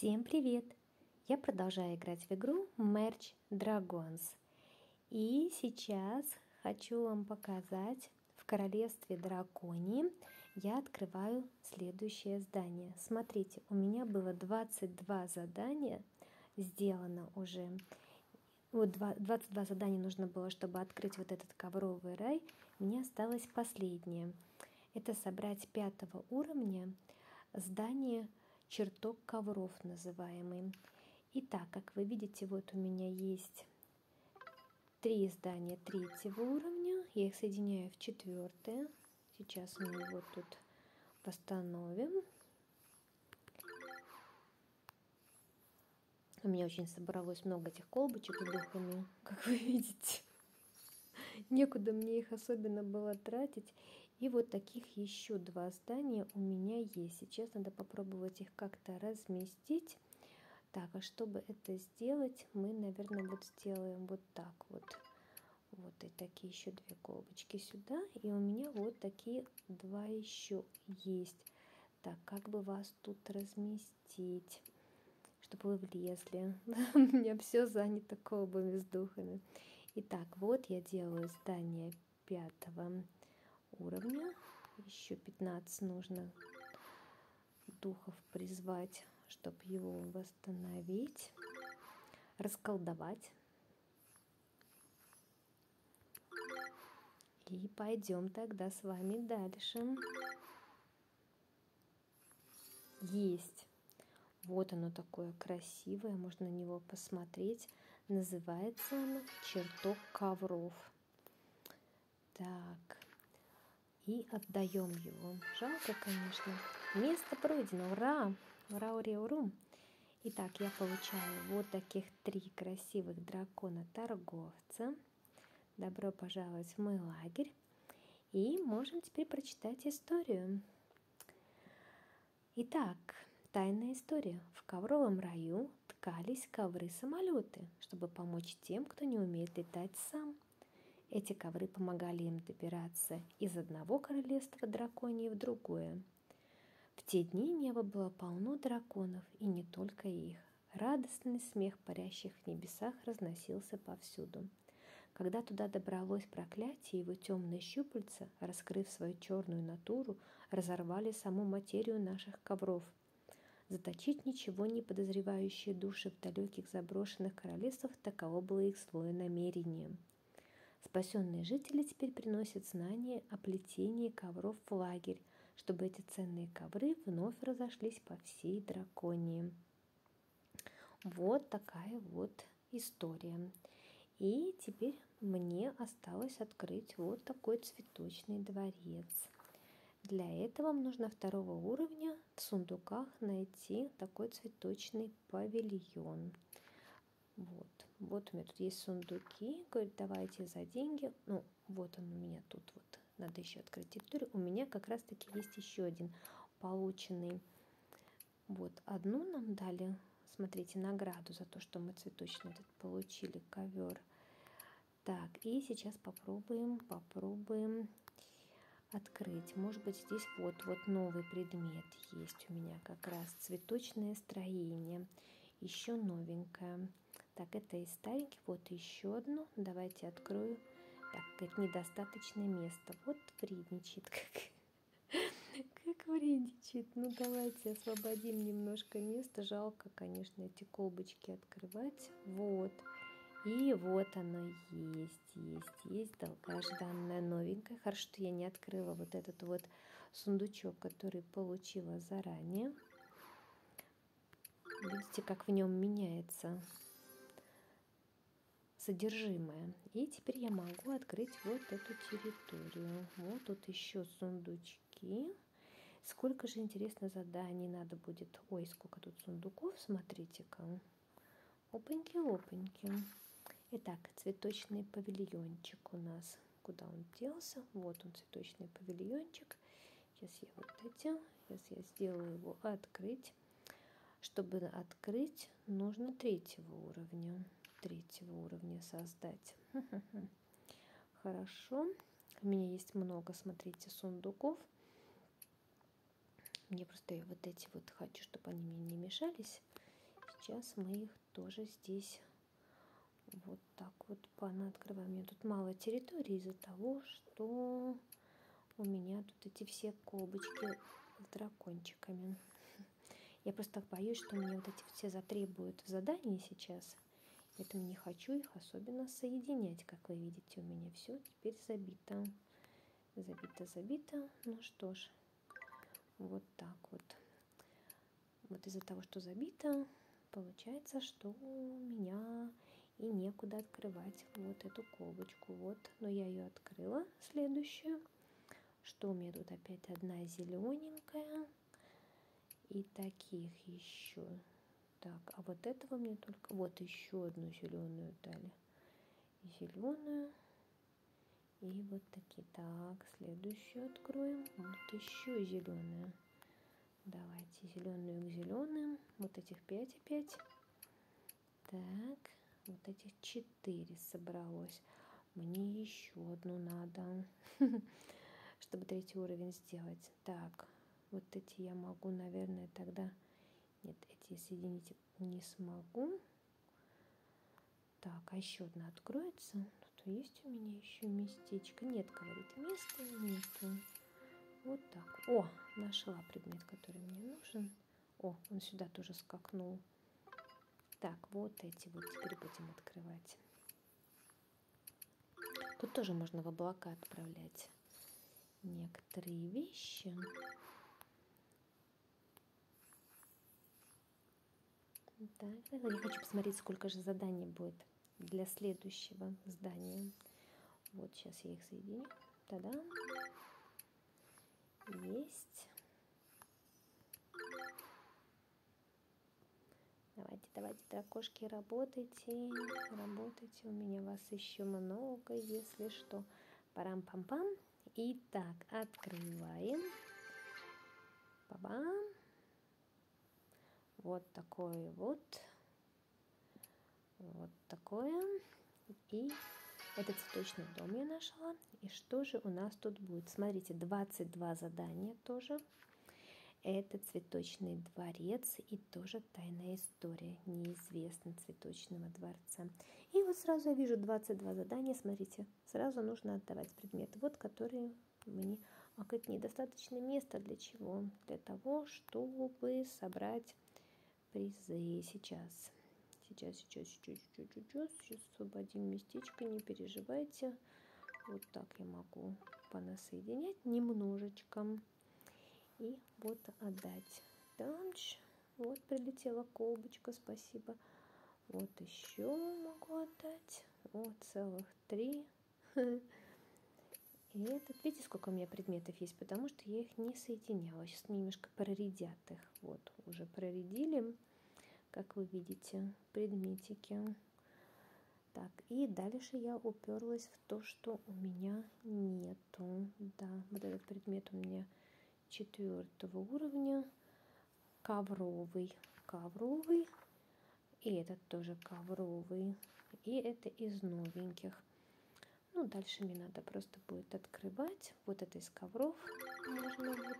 Всем привет! Я продолжаю играть в игру Merge Dragons. И сейчас хочу вам показать в королевстве драконии я открываю следующее здание. Смотрите, у меня было 22 задания сделано уже. Вот 22 задания нужно было, чтобы открыть вот этот ковровый рай. Мне осталось последнее. Это собрать пятого уровня здание чертог ковров называемый. Итак, как вы видите, вот у меня есть три здания третьего уровня. Я их соединяю в четвертое. Сейчас мы его тут восстановим. У меня очень собралось много этих колбочек с духами, как вы видите. Некуда мне их особенно было тратить. И вот таких еще два здания у меня есть. Сейчас надо попробовать их как-то разместить. Так, а чтобы это сделать, мы, наверное, вот сделаем вот так вот. Вот и такие еще две колбочки сюда. И у меня вот такие два еще есть. Так, как бы вас тут разместить, чтобы вы влезли. У меня все занято колбами с духами. Итак, вот я делаю здание пятого уровня. Еще 15 нужно духов призвать, чтобы его восстановить, расколдовать. И пойдем тогда с вами дальше. Есть. Вот оно такое красивое, можно на него посмотреть. Называется оно «Чертог ковров». Так, и отдаем его. Жалко, конечно. Место пройдено. Ура! Ура, ура, ура! Итак, я получаю вот таких три красивых дракона-торговца. Добро пожаловать в мой лагерь. И можем теперь прочитать историю. Итак, тайная история. В ковровом раю ткались ковры-самолеты, чтобы помочь тем, кто не умеет летать сам – эти ковры помогали им добираться из одного королевства драконии в другое. В те дни небо было полно драконов, и не только их. Радостный смех парящих в небесах разносился повсюду. Когда туда добралось проклятие, его темные щупальца, раскрыв свою черную натуру, разорвали саму материю наших ковров. Заточить ничего не подозревающие души в далеких заброшенных королевствах таково было их злое намерение – Спасенные жители теперь приносят знания о плетении ковров в лагерь, чтобы эти ценные ковры вновь разошлись по всей драконии. Вот такая вот история. И теперь мне осталось открыть вот такой цветочный дворец. Для этого вам нужно второго уровня в сундуках найти такой цветочный павильон. Вот. Вот у меня тут есть сундуки. Говорит, давайте за деньги. Ну, вот он у меня тут вот. Надо еще открыть территорию. У меня как раз таки есть еще один полученный. Вот, одну нам дали, смотрите, награду за то, что мы цветочный этот получили ковер. Так, и сейчас попробуем, попробуем открыть. Может быть, здесь вот, вот новый предмет есть у меня как раз. Цветочное строение. Еще новенькое. Так, это из стареньких. Вот еще одно. Давайте открою. Так, это недостаточное место. Вот вредничает. Как, как вредничает. Ну, давайте освободим немножко места. Жалко, конечно, эти колбочки открывать. Вот. И вот оно есть, есть, есть долгожданное новенькое. Хорошо, что я не открыла вот этот вот сундучок, который получила заранее. Видите, как в нем меняется содержимое. И теперь я могу открыть вот эту территорию. Вот тут еще сундучки. Сколько же, интересно, заданий надо будет. Ой, сколько тут сундуков, смотрите-ка. Опаньки-опаньки. Итак, цветочный павильончик у нас. Куда он делся? Вот он, цветочный павильончик. Сейчас я вот эти, сейчас я сделаю его открыть. Чтобы открыть, нужно третьего уровня третьего уровня создать. Хорошо. У меня есть много, смотрите, сундуков. Мне просто вот эти вот хочу, чтобы они мне не мешались. сейчас мы их тоже здесь вот так вот понаоткрываем. У меня тут мало территории из-за того, что у меня тут эти все колбочки с дракончиками. Я просто так боюсь, что мне вот эти все затребуют в задании сейчас. Поэтому не хочу их особенно соединять. Как вы видите, у меня все теперь забито. Забито, забито. Ну что ж, вот так вот. Вот из-за того, что забито, получается, что у меня и некуда открывать вот эту колбочку. Вот, но я ее открыла, следующую. Что у меня тут опять одна зелененькая. И таких еще. Так, а вот этого мне только... Вот еще одну зеленую дали. Зеленую. И вот такие. Так, следующую откроем. Вот еще зеленая. Давайте зеленую к зеленым. Вот этих 5 опять. Так, вот этих 4 собралось. Мне еще одну надо, чтобы третий уровень сделать. Так, вот эти я могу, наверное, тогда... Нет, эти соединить не смогу. Так, а еще одна откроется. Тут есть у меня еще местечко. Нет, говорит, места нету. Вот так. О, нашла предмет, который мне нужен. О, он сюда тоже скакнул. Так, вот эти вот теперь будем открывать. Тут тоже можно в облака отправлять некоторые вещи. Так, я хочу посмотреть, сколько же заданий будет для следующего здания. Вот сейчас я их соединю. Та-дам! Есть. Давайте, давайте, дракошки, работайте, работайте. У меня вас еще много, если что. Парам-пам-пам. Итак, открываем. Бабам. Вот такое вот. Вот такое. И этот цветочный дом я нашла. И что же у нас тут будет? Смотрите, 22 задания тоже. Это цветочный дворец и тоже тайная история неизвестна цветочного дворца. И вот сразу я вижу 22 задания, смотрите, сразу нужно отдавать предметы, вот которые мне... А как недостаточно места для чего? Для того, чтобы собрать призы сейчас. Сейчас, сейчас, сейчас, сейчас, сейчас, сейчас освободим местечко, не переживайте. Вот так я могу понасоединять немножечко. И вот отдать. Танч. Вот прилетела колбочка, спасибо. Вот еще могу отдать. Вот целых три. И этот, видите, сколько у меня предметов есть, потому что я их не соединяла. Сейчас немножко проредят их. Вот, уже проредили как вы видите, предметики. Так, и дальше я уперлась в то, что у меня нету. Да, вот этот предмет у меня четвертого уровня. Ковровый. Ковровый. И этот тоже ковровый. И это из новеньких. Ну, дальше мне надо просто будет открывать. Вот это из ковров можно вот.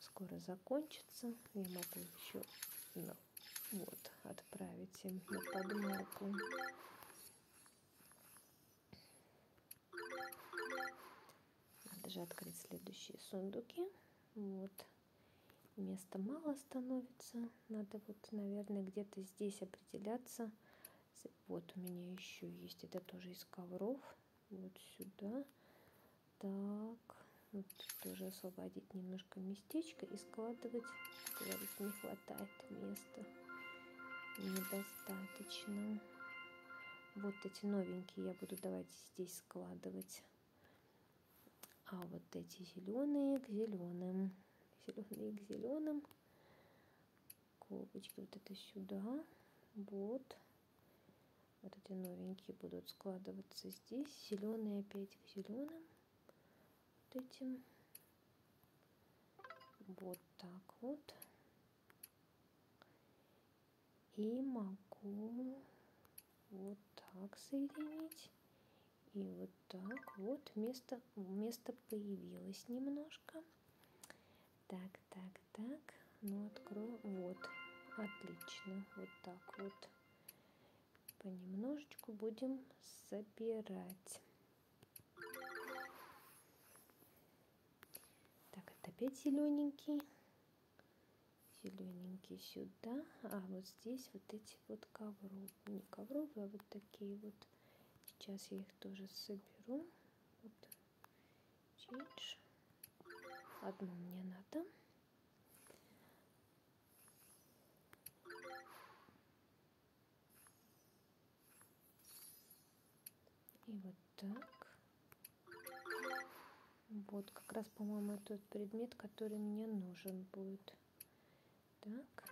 Скоро закончится. Я могу еще ну, вот, отправить им на подморку. Надо же открыть следующие сундуки. Вот. Места мало становится. Надо вот, наверное, где-то здесь определяться. Вот у меня еще есть. Это тоже из ковров. Вот сюда. Так. Вот тоже освободить немножко местечко и складывать. Говорит, не хватает места недостаточно. Вот эти новенькие я буду давать здесь складывать. А вот эти зеленые к зеленым. Зеленые к зеленым. Колбочки вот это сюда. Вот. Вот эти новенькие будут складываться здесь. Зеленые опять к зеленым. Вот этим. Вот так вот и могу вот так соединить и вот так вот место место появилось немножко так так так ну открою вот отлично. Вот так вот. Понемножечку будем собирать. Так, это опять зелененький. Зелененький сюда. А вот здесь вот эти вот ковров. Не ковровые, а вот такие вот. Сейчас я их тоже соберу. Вот. Чич. Одну мне надо. Вот как раз, по-моему, тот предмет, который мне нужен будет. Так.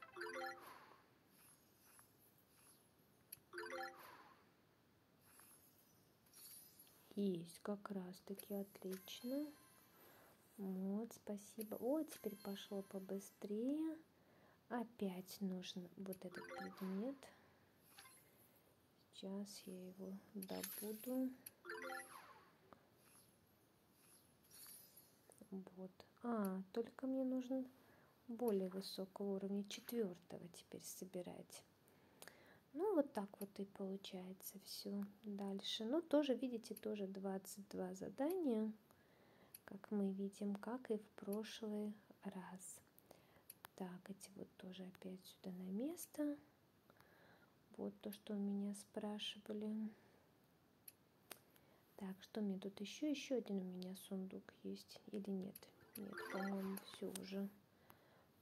Есть, как раз таки отлично. Вот, спасибо. О, теперь пошло побыстрее. Опять нужен вот этот предмет. Сейчас я его добуду. Вот. А, только мне нужен более высокого уровня, четвертого теперь собирать. Ну, вот так вот и получается все дальше. Ну, тоже, видите, тоже 22 задания, как мы видим, как и в прошлый раз. Так, эти вот тоже опять сюда на место. Вот то, что у меня спрашивали. Так, что мне тут еще? Еще один у меня сундук есть или нет? Нет, по-моему, все уже.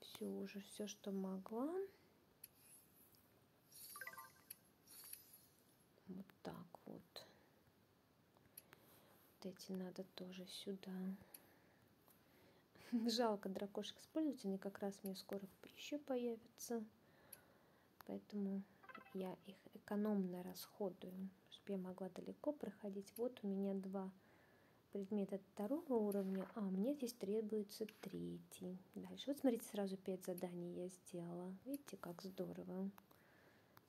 Все уже, все, что могла. Вот так вот. Вот эти надо тоже сюда. Жалко дракошек использовать, они как раз мне скоро еще появятся. Поэтому я их экономно расходую, чтобы я могла далеко проходить. Вот у меня два предмета второго уровня, а мне здесь требуется третий. Дальше, вот смотрите, сразу пять заданий я сделала. Видите, как здорово.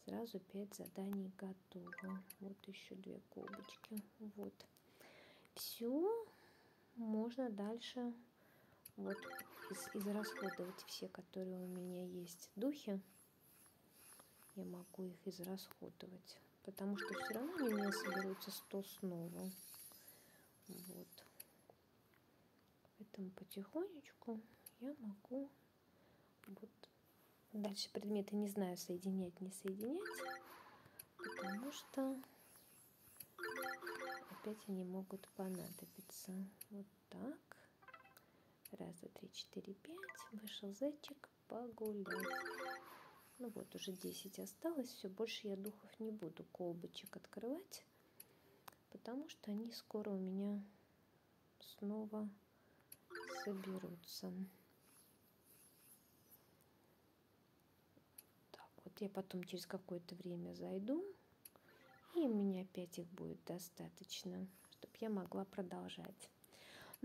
Сразу пять заданий готово. Вот еще две колбочки. Вот. Все. Можно дальше вот из, израсходовать все, которые у меня есть духи я могу их израсходовать. Потому что все равно они у меня соберутся 100 снова. Вот. Поэтому потихонечку я могу вот дальше предметы не знаю соединять, не соединять, потому что опять они могут понадобиться. Вот так. Раз, два, три, четыре, пять. Вышел зайчик погулять. Ну вот, уже 10 осталось. Все, больше я духов не буду колбочек открывать, потому что они скоро у меня снова соберутся. Так, вот я потом через какое-то время зайду, и у меня опять их будет достаточно, чтобы я могла продолжать.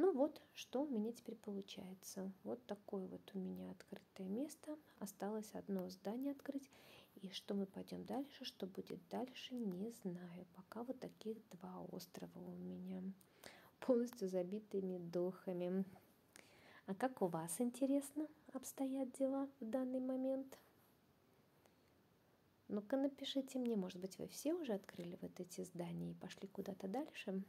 Ну вот, что у меня теперь получается. Вот такое вот у меня открытое место. Осталось одно здание открыть. И что мы пойдем дальше, что будет дальше, не знаю. Пока вот таких два острова у меня полностью забитыми духами. А как у вас, интересно, обстоят дела в данный момент? Ну-ка напишите мне, может быть, вы все уже открыли вот эти здания и пошли куда-то дальше?